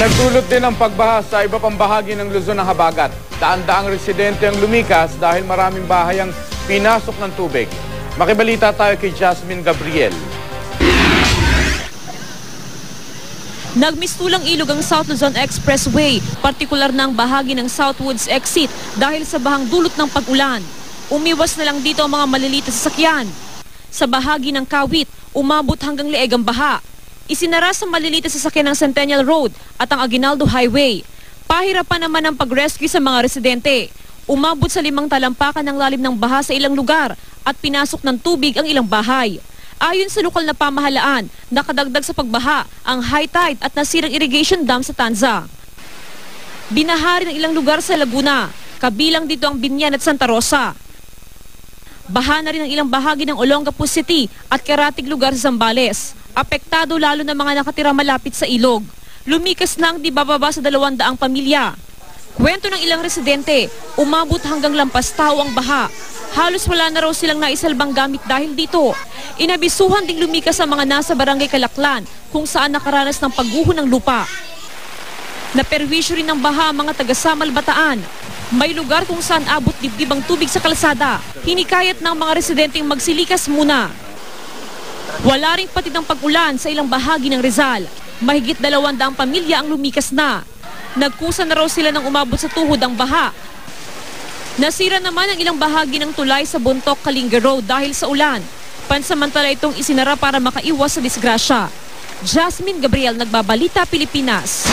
Nagdulot din ang pagbaha sa iba pang bahagi ng Luzon ng Habagat. Daan-daang residente ang lumikas dahil maraming bahay ang pinasok ng tubig. Makibalita tayo kay Jasmine Gabriel. Nagmistulang ilog ang South Luzon Expressway, partikular ang bahagi ng Southwoods exit dahil sa bahang dulot ng pag-ulan. Umiwas na lang dito ang mga maliliit na sasakyan. Sa bahagi ng Kawit, umabot hanggang leeg ang baha. Isinara sa maliliit na sasakyan ng Centennial Road at ang Aguinaldo Highway. Pahirapan naman ang pag-rescue sa mga residente. Umabot sa limang talampakan ng lalim ng baha sa ilang lugar at pinasok ng tubig ang ilang bahay. Ayon sa lokal na pamahalaan, nakadagdag sa pagbaha ang high tide at nasirang irrigation dam sa Tanza. Binahari ng ilang lugar sa Laguna, kabilang dito ang Binyan at Santa Rosa. Baha na rin ang ilang bahagi ng Olongapo City at karatig lugar sa Zambales. Apektado lalo ng mga nakatira malapit sa ilog. Lumikas na ang di bababa sa dalawang daang pamilya. Kwento ng ilang residente, umabot hanggang lampas tao ang baha. Halos wala na raw silang naisalbang gamit dahil dito. Inabisuhan ding lumikas ang mga nasa barangay Kalaklan kung saan nakaranas ng pagguho ng lupa. Naperwisyo rin ng baha ang mga taga-Samal Bataan. May lugar kung saan abot dibdib ang tubig sa kalsada. Hinikayat ng mga residenteng magsilikas muna. Wala ring patid ng pag-ulan sa ilang bahagi ng Rizal. Mahigit dalawang daang pamilya ang lumikas na. Nagkusa na raw sila ng umabot sa tuhod ang baha. Nasira naman ang ilang bahagi ng tulay sa Buntok Kalinga Road dahil sa ulan. Pansamantala itong isinara para makaiwas sa disgrasya. Jasmine Gabriel, Nagbabalita, Pilipinas.